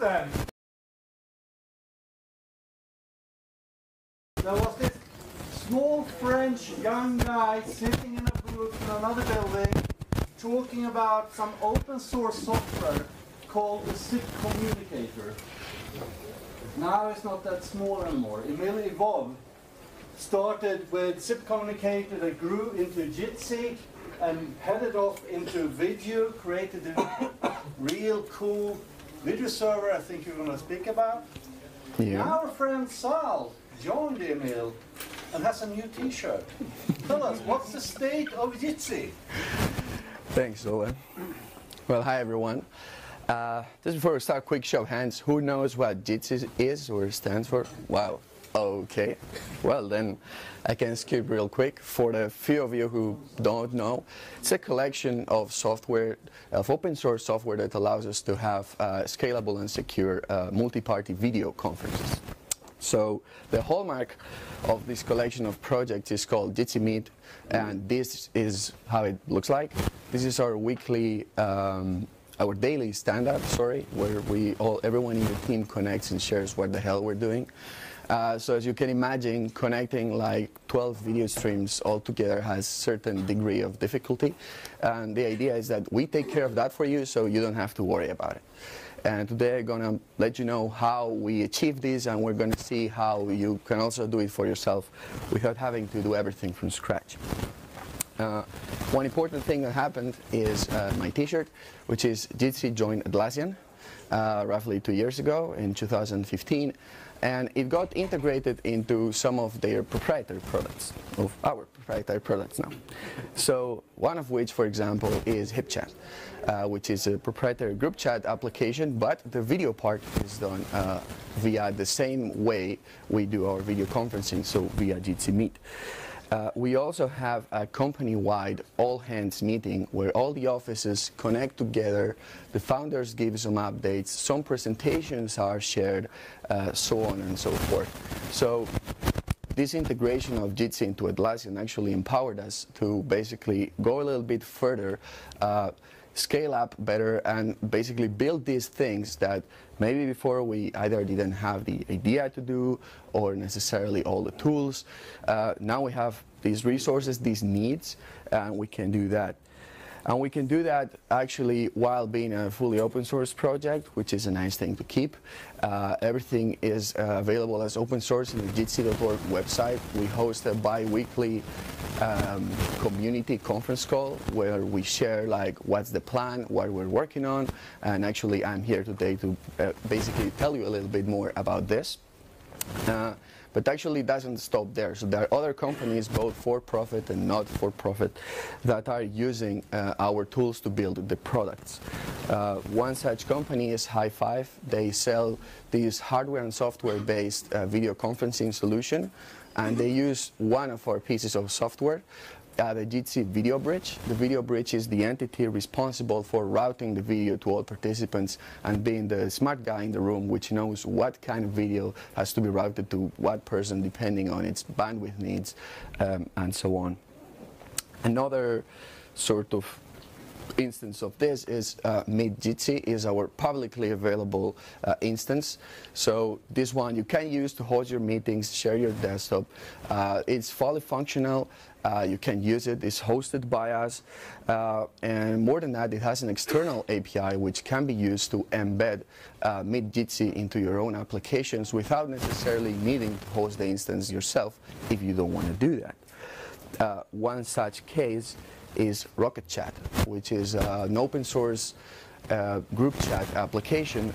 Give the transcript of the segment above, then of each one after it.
then? There was this small French young guy sitting in a booth in another building talking about some open source software called the SIP communicator. Now it's not that small anymore. Emil evolved. Started with SIP communicator that grew into Jitsi and headed off into video, created a real cool video server I think you're going to speak about. Yeah. Our friend Saúl joined Emil and has a new t-shirt. Tell us, what's the state of Jitsi? Thanks, Owen. Well, hi everyone. Uh, just before we start, quick show of hands. Who knows what Jitsi is or stands for? Wow. Okay. Well, then I can skip real quick. For the few of you who don't know, it's a collection of software, of open source software that allows us to have uh, scalable and secure uh, multi-party video conferences. So the hallmark of this collection of projects is called Jitsi Meet, and this is how it looks like. This is our weekly, um, our daily stand-up, sorry, where we all, everyone in the team connects and shares what the hell we're doing. Uh, so as you can imagine, connecting like 12 video streams all together has certain degree of difficulty. And the idea is that we take care of that for you so you don't have to worry about it. And today I'm going to let you know how we achieve this and we're going to see how you can also do it for yourself without having to do everything from scratch. Uh, one important thing that happened is uh, my t-shirt, which is Jitsi joined Atlassian uh, roughly two years ago in 2015 and it got integrated into some of their proprietary products, of our proprietary products now. So one of which, for example, is HipChat, uh, which is a proprietary group chat application, but the video part is done uh, via the same way we do our video conferencing, so via Jitsi Meet. Uh, we also have a company-wide all-hands meeting where all the offices connect together, the founders give some updates, some presentations are shared, uh, so on and so forth. So this integration of Jitsi into Atlassian actually empowered us to basically go a little bit further, uh, scale up better, and basically build these things that maybe before we either didn't have the idea to do or necessarily all the tools. Uh, now we have these resources, these needs, and we can do that. And we can do that actually while being a fully open source project, which is a nice thing to keep. Uh, everything is uh, available as open source in the jitsi.org website. We host a bi-weekly um, community conference call where we share like what's the plan, what we're working on, and actually I'm here today to uh, basically tell you a little bit more about this. But actually doesn't stop there. So there are other companies, both for-profit and not for-profit, that are using uh, our tools to build the products. Uh, one such company is Highfive. They sell this hardware and software-based uh, video conferencing solution, and they use one of our pieces of software uh, the Jitsi Video Bridge. The Video Bridge is the entity responsible for routing the video to all participants and being the smart guy in the room which knows what kind of video has to be routed to what person depending on its bandwidth needs um, and so on. Another sort of instance of this is uh, Meet is our publicly available uh, instance. So this one you can use to host your meetings, share your desktop. Uh, it's fully functional. Uh, you can use it. It's hosted by us. Uh, and more than that, it has an external API which can be used to embed uh, Meet into your own applications without necessarily needing to host the instance yourself if you don't want to do that. Uh, one such case is Rocket Chat, which is uh, an open source uh, group chat application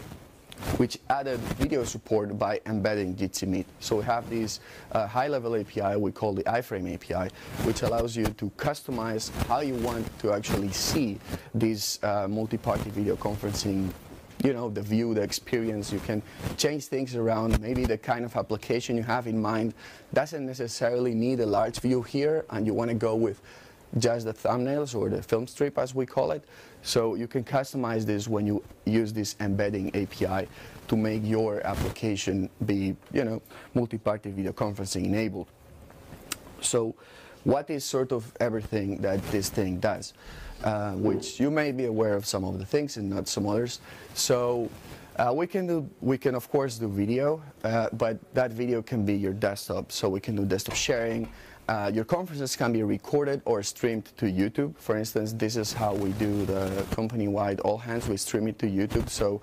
which added video support by embedding Jitsi Meet. So we have this uh, high-level API we call the iframe API, which allows you to customize how you want to actually see this uh, multi-party video conferencing you know, the view, the experience. You can change things around. Maybe the kind of application you have in mind doesn't necessarily need a large view here, and you want to go with just the thumbnails or the film strip as we call it. So you can customize this when you use this embedding API to make your application be, you know, multi-party video conferencing enabled. So what is sort of everything that this thing does? Uh, which you may be aware of some of the things and not some others. So Uh, we can do, we can of course do video, uh, but that video can be your desktop, so we can do desktop sharing. Uh, your conferences can be recorded or streamed to YouTube. For instance, this is how we do the company-wide all hands. We stream it to YouTube, so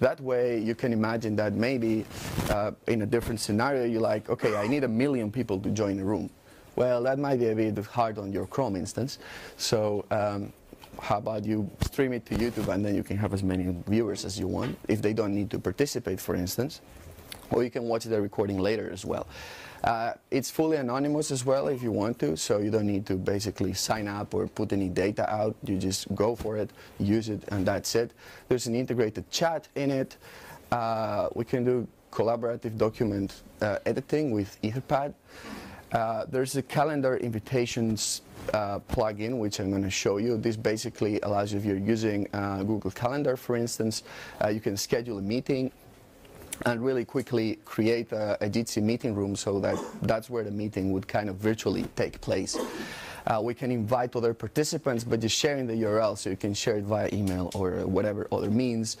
that way you can imagine that maybe uh, in a different scenario you're like, okay, I need a million people to join a room. Well, that might be a bit hard on your Chrome instance. So um, how about you stream it to YouTube and then you can have as many viewers as you want if they don't need to participate, for instance. Or you can watch the recording later as well. Uh, it's fully anonymous as well if you want to, so you don't need to basically sign up or put any data out. You just go for it, use it, and that's it. There's an integrated chat in it. Uh, we can do collaborative document uh, editing with Etherpad. Uh, there's a calendar invitations uh, plugin, which I'm going to show you. This basically allows you, if you're using uh, Google Calendar, for instance, you can schedule a meeting and really quickly create a, a Jitsi meeting room so that that's where the meeting would kind of virtually take place. Uh, we can invite other participants, but just sharing the URL so you can share it via email or whatever other means.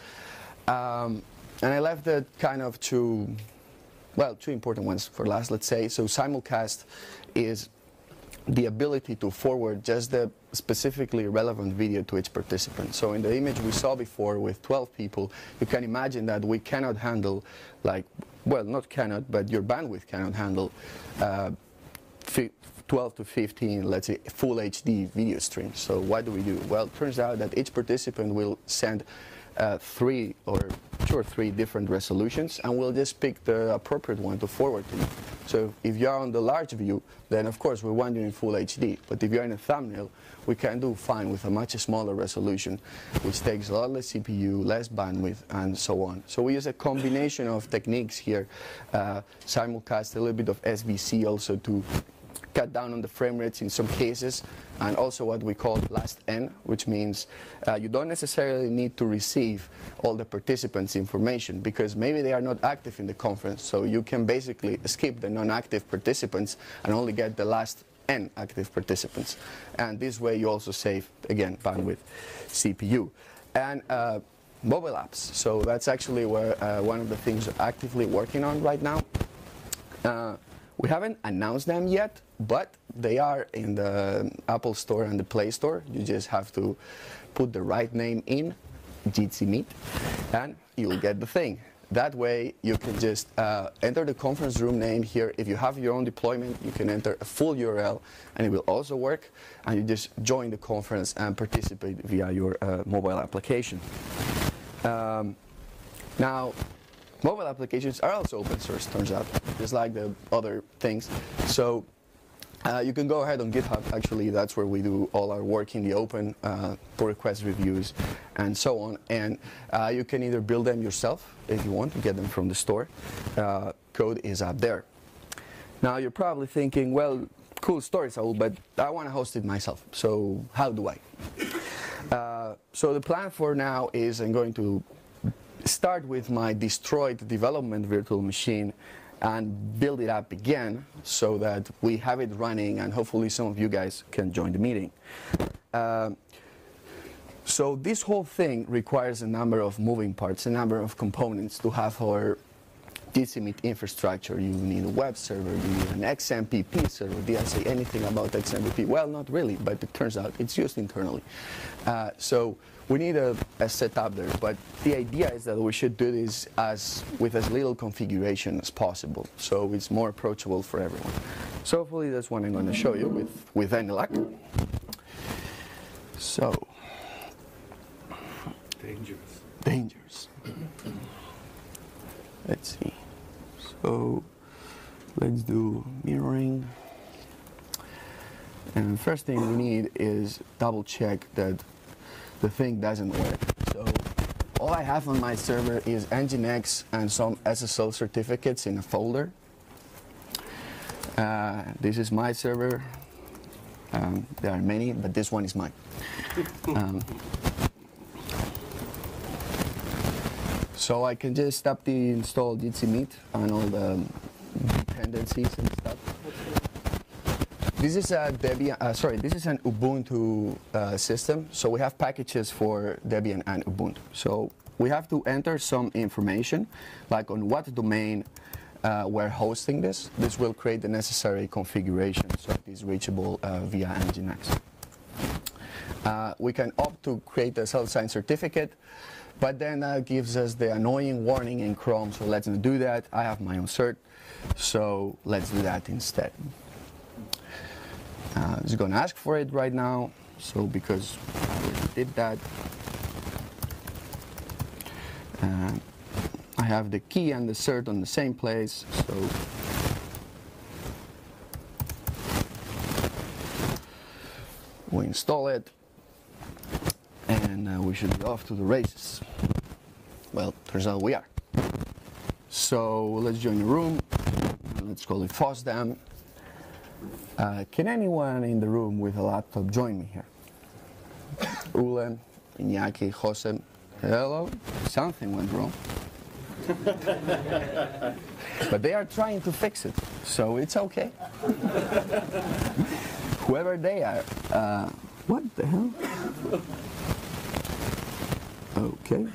Um, and I left it kind of to well, two important ones for last, let's say. So simulcast is the ability to forward just the specifically relevant video to each participant. So in the image we saw before with 12 people, you can imagine that we cannot handle, like, well, not cannot, but your bandwidth cannot handle uh, 12 to 15, let's say, full HD video streams. So what do we do? Well, it turns out that each participant will send uh, three or two or three different resolutions and we'll just pick the appropriate one to forward to you. So if you're on the large view, then of course we want you in full HD. But if you're in a thumbnail, we can do fine with a much smaller resolution, which takes a lot less CPU, less bandwidth, and so on. So we use a combination of techniques here, uh, simulcast, a little bit of SVC also to cut down on the frame rates in some cases, and also what we call last N, which means uh, you don't necessarily need to receive all the participants' information because maybe they are not active in the conference, so you can basically skip the non-active participants and only get the last N active participants. And this way you also save, again, bandwidth, CPU. And uh, mobile apps, so that's actually where uh, one of the things we're actively working on right now. Uh, we haven't announced them yet, but they are in the Apple Store and the Play Store. You just have to put the right name in, Jitsi Meet, and you'll get the thing. That way, you can just uh, enter the conference room name here. If you have your own deployment, you can enter a full URL, and it will also work. And you just join the conference and participate via your uh, mobile application. Um, now, mobile applications are also open source, turns out, just like the other things. So uh, you can go ahead on GitHub, actually, that's where we do all our work in the open, uh, pull request reviews, and so on. And uh, you can either build them yourself if you want to get them from the store. Uh, code is up there. Now you're probably thinking, well, cool story, Saúl, but I want to host it myself. So how do I? Uh, so the plan for now is I'm going to start with my destroyed development virtual machine and build it up again so that we have it running and hopefully some of you guys can join the meeting. Uh, so this whole thing requires a number of moving parts, a number of components to have our Jitsi Meet infrastructure. You need a web server, you need an XMPP server. Did I say anything about XMPP? Well, not really, but it turns out it's used internally. Uh, so we need a, a, setup there, but the idea is that we should do this as with as little configuration as possible, so it's more approachable for everyone. So hopefully that's what I'm going to show you with, with any luck. So, dangerous. Dangerous. Let's see. So let's do mirroring. And the first thing we need is double check that the thing doesn't work. So all I have on my server is Nginx and some SSL certificates in a folder. Uh, this is my server. Um, there are many, but this one is mine. Um, so I can just stop the install Jitsi Meet and all the dependencies and. This is a Debian, uh, sorry, this is an Ubuntu uh, system. So we have packages for Debian and Ubuntu. So we have to enter some information, like on what domain uh, we're hosting this. This will create the necessary configuration so it is reachable uh, via Nginx. Uh, we can opt to create a self-signed certificate, but then that gives us the annoying warning in Chrome, so let's not do that. I have my own cert, so let's do that instead. Uh, it's to ask for it right now, so because I did that, uh, I have the key and the cert on the same place, so we install it and uh, we should be off to the races. Well, turns out we are. So let's join the room. Let's call it FOSDEM. Uh, can anyone in the room with a laptop join me here? Ulen, Iñaki, Jose. Hello? Something went wrong. but they are trying to fix it, so it's okay. Whoever they are. Uh, what the hell? Okay.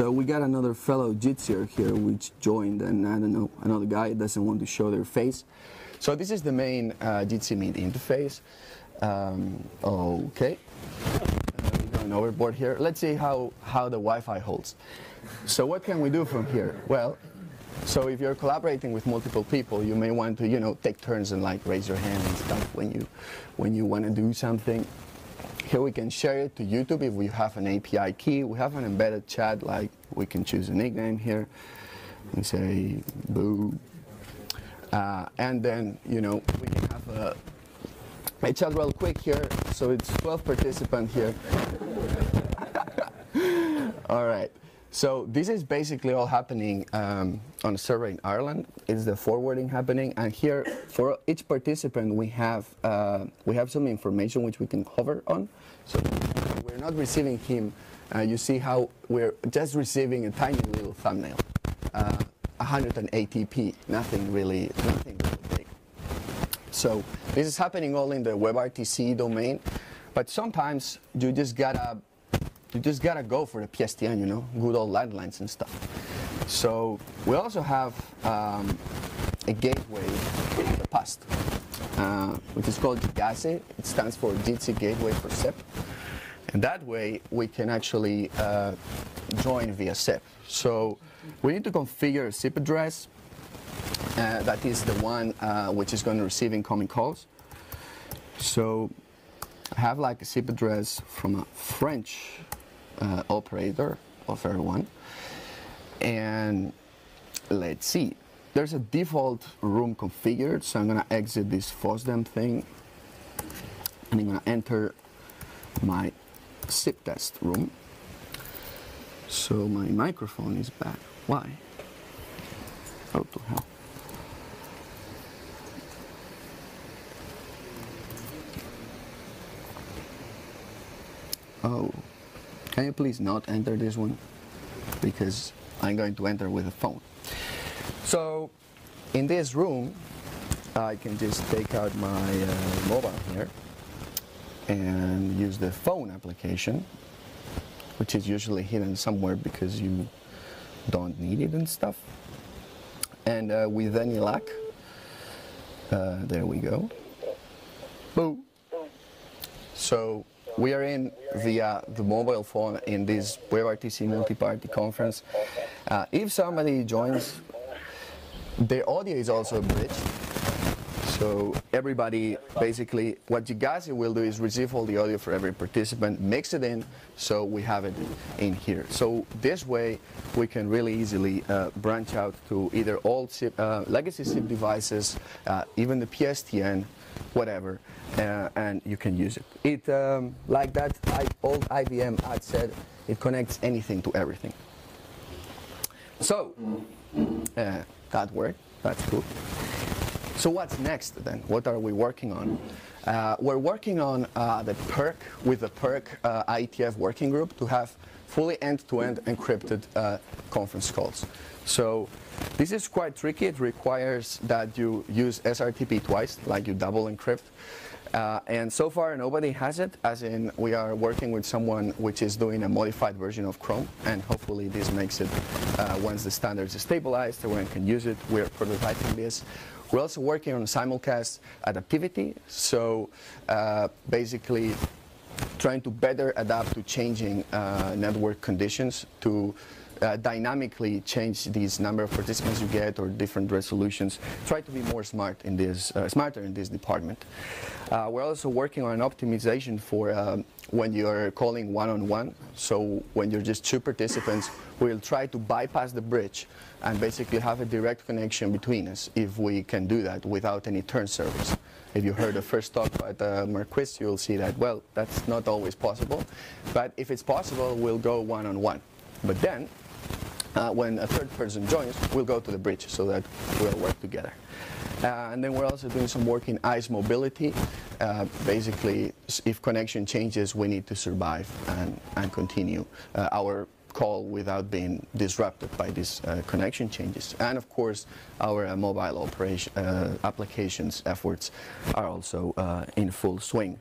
So we got another fellow Jitsier here which joined and I don't know, another guy doesn't want to show their face. So this is the main uh, Jitsi Meet interface. Um, okay. Going overboard here. Let's see how, how the Wi-Fi holds. So what can we do from here? Well, so if you're collaborating with multiple people, you may want to, you know, take turns and like raise your hand and stuff when you, when you want to do something. Here we can share it to YouTube if we have an API key. We have an embedded chat, like we can choose a nickname here and say boo. Uh, and then, you know, we can have a, a chat real quick here. So it's 12 participants here. all right. So this is basically all happening um, on a server in Ireland. It's the forwarding happening, and here for each participant we have uh, we have some information which we can hover on. So we're not receiving him. Uh, you see how we're just receiving a tiny little thumbnail, uh, 180p, nothing really, nothing really big. So this is happening all in the WebRTC domain, but sometimes you just gotta you just gotta go for the PSTN, you know, good old landlines and stuff. So we also have um, a gateway in the past, uh, which is called Jigasi. It stands for Jitsi Gateway for SIP. And that way we can actually uh, join via SIP. So we need to configure a SIP address. Uh, that is the one uh, which is going to receive incoming calls. So I have like a SIP address from a French uh, operator of everyone. And let's see. There's a default room configured, so I'm gonna exit this FOSDEM thing and I'm gonna enter my SIP test room. So my microphone is back. Why? Oh, to hell. Oh, can you please not enter this one? Because I'm going to enter with a phone. So, in this room, I can just take out my uh, mobile here and use the phone application, which is usually hidden somewhere because you don't need it and stuff. And uh, with ENIAC, uh, there we go. Boo. So we are in via the mobile phone in this WebRTC multi-party conference. Uh, if somebody joins, the audio is also bridged. So everybody, basically, what Jigasi will do is receive all the audio for every participant, mix it in, so we have it in here. So this way, we can really easily uh, branch out to either old SIP, uh, legacy SIP devices, uh, even the PSTN, whatever, uh, and you can use it. It, um, like that I, old IBM ad said, it connects anything to everything. So, uh, that worked, that's cool. So what's next then? What are we working on? Uh, we're working on uh, the PERC with the PERC uh, IETF working group to have fully end-to-end encrypted uh, conference calls. So this is quite tricky. It requires that you use SRTP twice, like you double encrypt. Uh, and so far, nobody has it, as in we are working with someone which is doing a modified version of Chrome, and hopefully this makes it, uh, once the standards are stabilized, everyone can use it. We're prototyping this. We're also working on simulcast adaptivity, so uh, basically trying to better adapt to changing uh, network conditions to uh, dynamically change these number of participants you get or different resolutions. Try to be more smart in this, uh, smarter in this department. Uh, we're also working on an optimization for um, when you're calling one-on-one. So when you're just two participants, we'll try to bypass the bridge and basically have a direct connection between us if we can do that without any turn service. If you heard the first talk by the Marquis, you'll see that, well, that's not always possible. But if it's possible, we'll go one-on-one. -on -one. But then, uh, when a third person joins, we'll go to the bridge so that we'll work together. Uh, and then we're also doing some work in ICE mobility. Uh, basically, if connection changes, we need to survive and, and continue uh, our call without being disrupted by these uh, connection changes. And of course, our uh, mobile operation, applications efforts are also in full swing.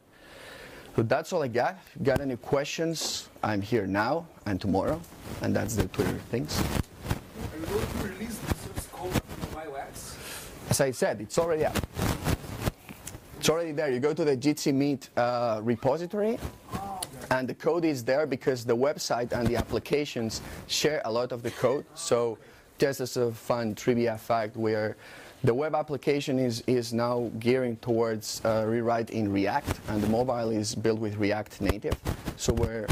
So that's all I got. Got any questions? I'm here now and tomorrow, and that's the Twitter things. Are you going to release the code of iOS? As I said, it's already out. It's already there. You go to the Jitsi Meet uh, repository, and the code is there because the website and the applications share a lot of the code. So just as a fun trivia fact, where the web application is, is now gearing towards uh, rewrite in React, and the mobile is built with React Native. So we're,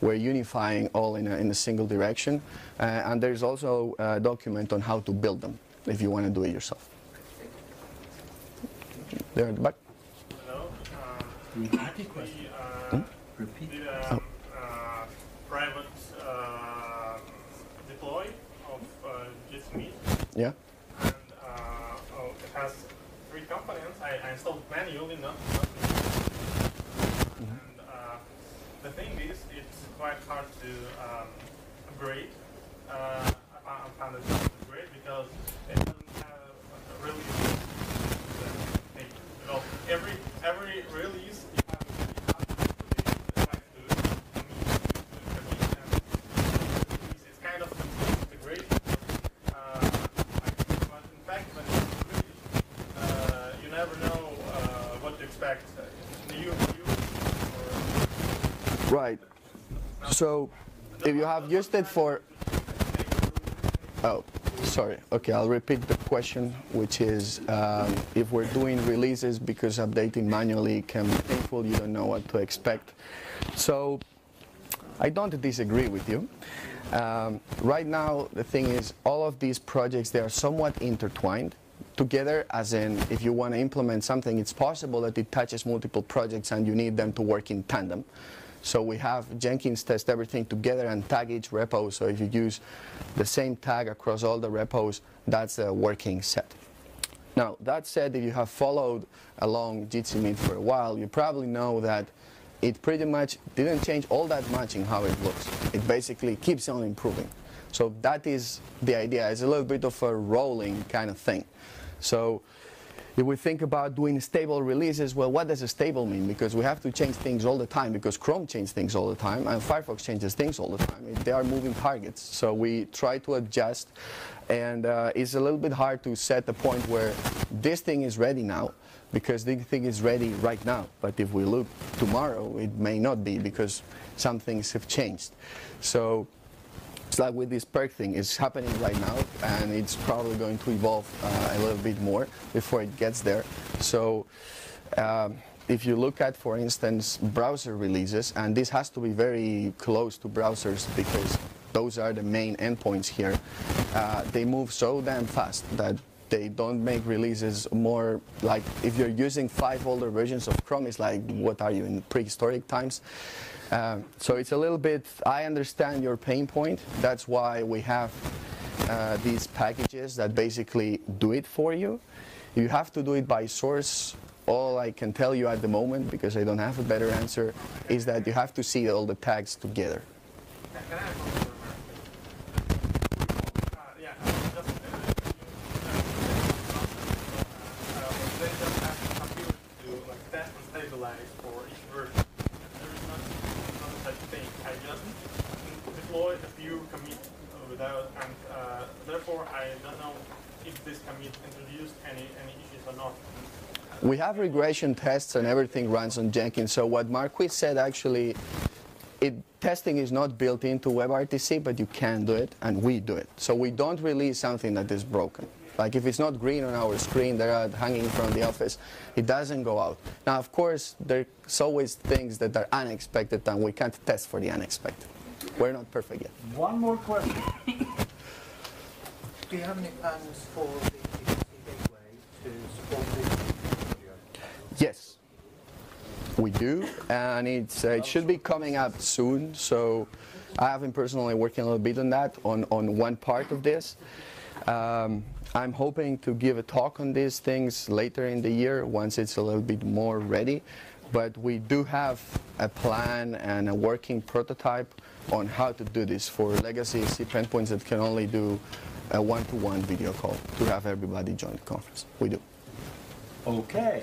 we're unifying all in a, in a single direction. Uh, and there's also a document on how to build them if you want to do it yourself. There at the back. Hello. Uh, we uh, Repeat. did a uh, private uh, deploy of uh, Jitsi Yeah? and uh, oh, it has three components. I, I installed manually, not, not And uh, the thing is, it's quite hard to um, upgrade. Uh, I I found it hard to upgrade because it doesn't have a really thing. Well, every every release you have you have to put in the right to commit and release. It's kind of integration. Uh, I- but in fact, when it's released, uh, you never know uh, what to expect. Uh, New, new, or Right. So if you have used it for Oh, sorry. Okay, I'll repeat the question, which is um, if we're doing releases because updating manually can be painful, you don't know what to expect. So I don't disagree with you. Um, right now, the thing is, all of these projects they are somewhat intertwined together. As in, if you want to implement something, it's possible that it touches multiple projects and you need them to work in tandem. So we have Jenkins test everything together and tag each repo. So if you use the same tag across all the repos, that's a working set. Now, that said, if you have followed along Jitsi for a while, you probably know that it pretty much didn't change all that much in how it looks. It basically keeps on improving. So that is the idea. It's a little bit of a rolling kind of thing. So if we think about doing stable releases, well, what does a stable mean? Because we have to change things all the time because Chrome changes things all the time and Firefox changes things all the time. They are moving targets. So we try to adjust and uh, it's a little bit hard to set the point where this thing is ready now because this thing is ready right now. But if we look tomorrow, it may not be because some things have changed. So it's like with this PERC thing, it's happening right now, and it's probably going to evolve uh, a little bit more before it gets there. So, um, if you look at, for instance, browser releases, and this has to be very close to browsers because those are the main endpoints here, uh, they move so damn fast that they don't make releases more like if you're using five older versions of Chrome, it's like, what are you in prehistoric times? Um, so it's a little bit, I understand your pain point. That's why we have uh, these packages that basically do it for you. You have to do it by source. All I can tell you at the moment, because I don't have a better answer, is that you have to see all the tags together. Can I have one more remark? Uh, yeah, uh, just, uh, you, uh, uh, they just have a computer to like test and pure commit uh, without, and uh, therefore I don't know if this commit introduced any any issues or not. We have regression tests and everything runs on Jenkins. So what Marquis said actually, it, testing is not built into WebRTC, but you can do it, and we do it. So we don't release something that is broken. Like if it's not green on our screen, they're hanging from the office, it doesn't go out. Now, of course, there's always things that are unexpected, and we can't test for the unexpected. We're not perfect yet. One more question. Do you have any plans for the BBC Gateway to support the audio? Yes, we do, and it's, uh, it should be coming up soon. So I have been personally working a little bit on that, on, on one part of this. Um, I'm hoping to give a talk on these things later in the year once it's a little bit more ready. But we do have a plan and a working prototype on how to do this for legacy SIP endpoints that can only do a one-to-one video call to have everybody join the conference. We do. Okay.